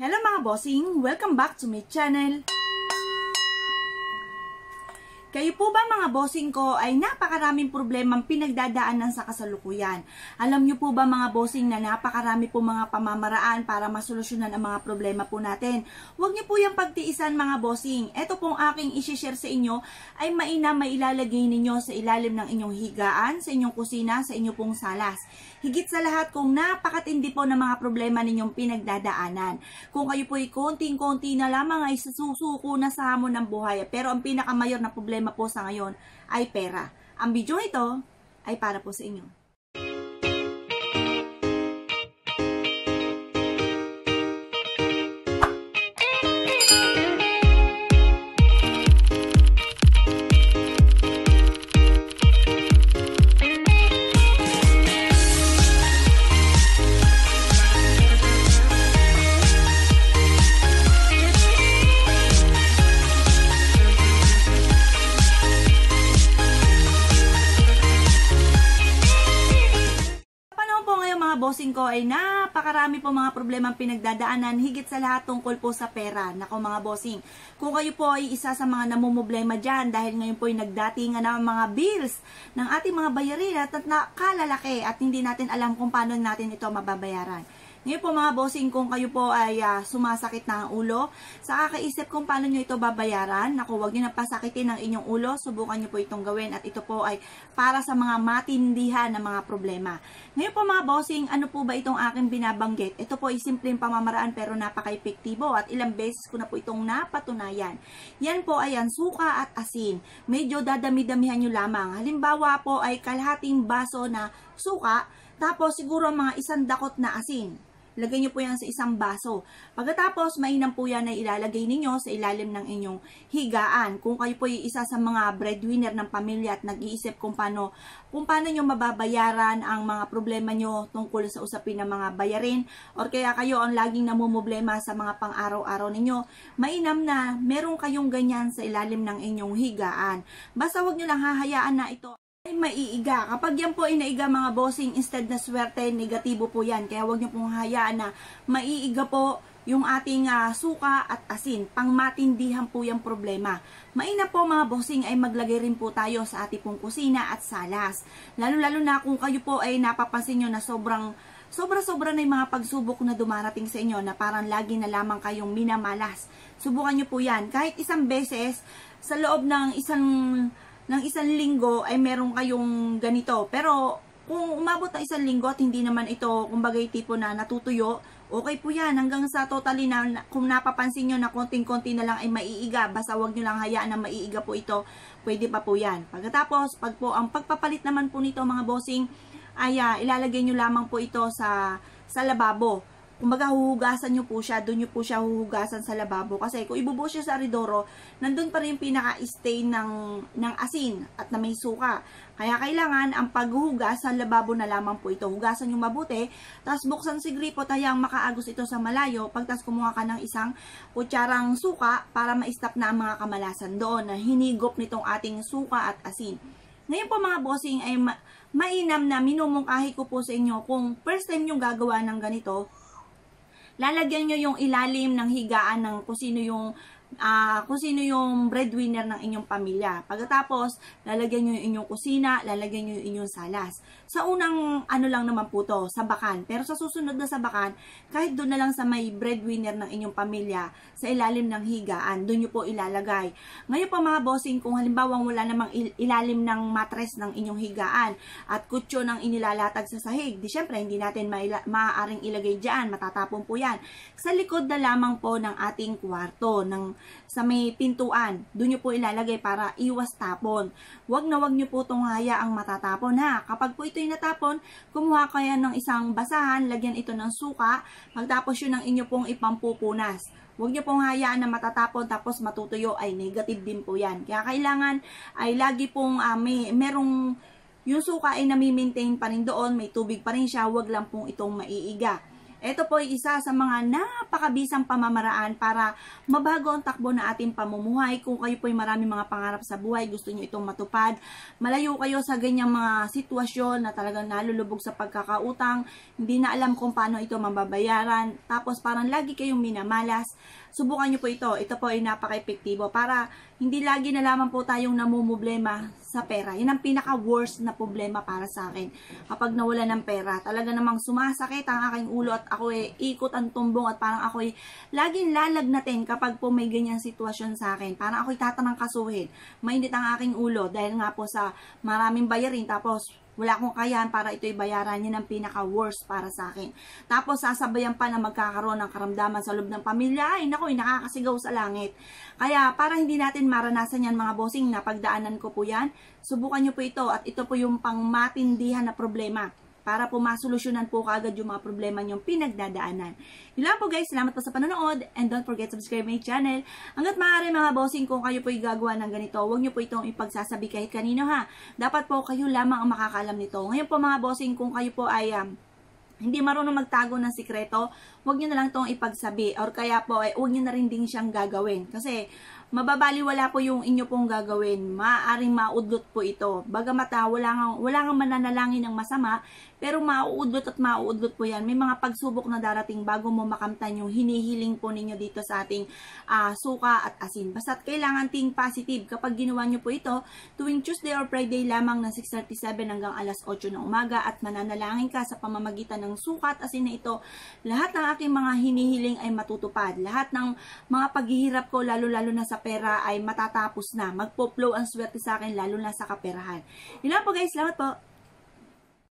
Hello mga bossing! Welcome back to my channel! Kayo po ba mga bossing ko ay napakaraming problemang pinagdadaanan sa kasalukuyan? Alam niyo po ba mga bossing na napakarami po mga pamamaraan para masolusyonan ang mga problema po natin? Huwag niyo po yung pagtiisan mga bossing. Ito pong aking isi-share sa inyo ay mainam mailalagay ninyo sa ilalim ng inyong higaan, sa inyong kusina, sa inyong pong salas. Higit sa lahat kung napakatindi po ng mga problema ninyong pinagdadaanan. Kung kayo po ay konting-konti na lamang ay susuko na sa hamon ng buhay. Pero ang pinakamayor na problema po sa ngayon ay pera. Ang video ito ay para po sa inyo. Bossing ko ay napakarami po mga problemang pinagdadaanan higit sa lahat tungkol po sa pera. Nako mga bossing, kung kayo po ay isa sa mga namumblema dyan dahil ngayon po ay nagdatingan ng mga bills ng ating mga bayarin at nakalalaki at hindi natin alam kung paano natin ito mababayaran. Ngayon po mga bossing, kung kayo po ay ah, sumasakit na ang ulo, sa kakaisip kung paano nyo ito babayaran, naku, huwag nyo na pasakitin ang inyong ulo, subukan nyo po itong gawin at ito po ay para sa mga matindihan na mga problema. Ngayon po mga bossing, ano po ba itong aking binabanggit? Ito po ay simpleng pamamaraan pero napaka-epektibo at ilang beses ko na po itong napatunayan. Yan po ay suka at asin. Medyo dadami-damihan nyo lamang. Halimbawa po ay kalahating baso na suka, tapos siguro mga isang dakot na asin. Lagay niyo po yan sa isang baso. Pagkatapos, mainam po yan na ilalagay ninyo sa ilalim ng inyong higaan. Kung kayo po ay isa sa mga breadwinner ng pamilya at nag-iisip kung paano, kung paano nyo mababayaran ang mga problema nyo tungkol sa usapin ng mga bayarin or kaya kayo ang laging namumblema sa mga pang-araw-araw ninyo, mainam na meron kayong ganyan sa ilalim ng inyong higaan. Basta wag nyo lang hahayaan na ito ay maiiga. Kapag yan po ay naiga mga bossing, instead na swerte, negatibo po yan. Kaya huwag niyo pong hayaan na maiiga po yung ating ah, suka at asin. Pangmatindihan po yung problema. Maina po mga bossing ay maglagay rin po tayo sa ating pong kusina at salas. Lalo-lalo na kung kayo po ay napapansin nyo na sobrang sobra-sobra na yung mga pagsubok na dumarating sa inyo na parang lagi na lamang kayong minamalas. Subukan nyo po yan. Kahit isang beses, sa loob ng isang ng isang linggo ay meron kayong ganito. Pero kung umabot ng isang linggo at hindi naman ito kumbaga tipo na natutuyo, okay po yan. Hanggang sa totally na na- kung napapansin nyo na konting-konti na lang ay maiiga, basta wag nyo lang hayaan na maiiga po ito, pwede pa po yan. Pagkatapos, pag po, ang pagpapalit naman po nito mga bossing, ay ah, ilalagay nyo lamang po ito sa, sa lababo kumbaga huhugasan nyo po siya, doon nyo po siya huhugasan sa lababo. Kasi kung ibubuhos siya sa aridoro, nandun pa rin pinaka-stain ng, ng asin at na may suka. Kaya kailangan ang paghuhugas sa lababo na lamang po ito. Hugasan nyo mabuti, tapos buksan si gripo, tayang makaagos ito sa malayo. Pagtas kumuha ka ng isang kutsarang suka para ma-stop na ang mga kamalasan doon na hinigop nitong ating suka at asin. Ngayon po mga bossing ay ma- mainam na minumungkahi ko po sa inyo kung first time yung gagawa ng ganito, lalagyan nyo yung ilalim ng higaan ng kung sino yung ah, kung sino yung breadwinner ng inyong pamilya. Pagkatapos, lalagyan nyo yung inyong kusina, lalagyan nyo yung inyong salas. Sa unang ano lang naman po to, sabakan. Pero sa susunod na sabakan, kahit doon na lang sa may breadwinner ng inyong pamilya, sa ilalim ng higaan, doon nyo po ilalagay. Ngayon po mga bossing, kung halimbawa wala namang il- ilalim ng matres ng inyong higaan at kutyo ng inilalatag sa sahig, di syempre hindi natin maaaring ilagay dyan, matatapon po yan. Sa likod na lamang po ng ating kwarto, ng, sa may pintuan, doon nyo po ilalagay para iwas tapon. Huwag na huwag nyo po itong hayaang matatapon ha. Kapag po ito'y natapon, kumuha kaya ng isang basahan, lagyan ito ng suka, pagtapos yun ng inyo pong ipampupunas. Huwag niyo pong hayaan na matatapon tapos matutuyo ay negative din po yan. Kaya kailangan ay lagi pong ah, may, merong yung suka ay nami-maintain pa rin doon, may tubig pa rin siya, huwag lang pong itong maiiga. Ito po ay isa sa mga napakabisang pamamaraan para mabago ang takbo na ating pamumuhay. Kung kayo po ay maraming mga pangarap sa buhay, gusto nyo itong matupad, malayo kayo sa ganyang mga sitwasyon na talagang nalulubog sa pagkakautang, hindi na alam kung paano ito mababayaran, tapos parang lagi kayong minamalas, subukan nyo po ito. Ito po ay napaka-epektibo para hindi lagi na lamang po tayong namumblema sa pera. Yan ang pinaka-worst na problema para sa akin. Kapag nawala ng pera, talaga namang sumasakit ang aking ulo at ako eh, ikot ang tumbong at parang ako eh, laging lalagnatin kapag po may ganyang sitwasyon sa akin. Parang ako'y tatanang kasuhin. Mainit ang aking ulo dahil nga po sa maraming bayarin tapos wala akong kayaan para ito'y bayaran. Yan ang pinaka-worst para sa akin. Tapos, sasabayan pa na magkakaroon ng karamdaman sa loob ng pamilya. Ay, naku, nakakasigaw sa langit. Kaya, para hindi natin maranasan yan mga bossing, na pagdaanan ko po yan, subukan nyo po ito. At ito po yung pangmatindihan na problema para po masolusyonan po kaagad yung mga problema nyong pinagdadaanan. Yun lang po guys, salamat po sa panonood and don't forget subscribe my channel. Hanggat maaari mga bossing, kung kayo po gagawa ng ganito, huwag nyo po itong ipagsasabi kahit kanino ha. Dapat po kayo lamang ang makakaalam nito. Ngayon po mga bossing, kung kayo po ay um, hindi marunong magtago ng sikreto, huwag nyo na lang itong ipagsabi or kaya po ay huwag nyo na rin din siyang gagawin. Kasi mababaliwala po yung inyo pong gagawin. Maaaring maudlot po ito. Bagamat wala nga, wala nga mananalangin ng masama, pero mauudlot at mauudlot po yan. May mga pagsubok na darating bago mo makamtan yung hinihiling po ninyo dito sa ating uh, suka at asin. Basta't kailangan ting positive. Kapag ginawa nyo po ito, tuwing Tuesday or Friday lamang ng 6.37 hanggang alas 8 ng umaga at mananalangin ka sa pamamagitan ng suka at asin na ito, lahat ng aking mga hinihiling ay matutupad. Lahat ng mga paghihirap ko, lalo-lalo na sa pera ay matatapos na. Magpo-flow ang swerte sa akin lalo na sa kaperahan. Yun po guys. Salamat po.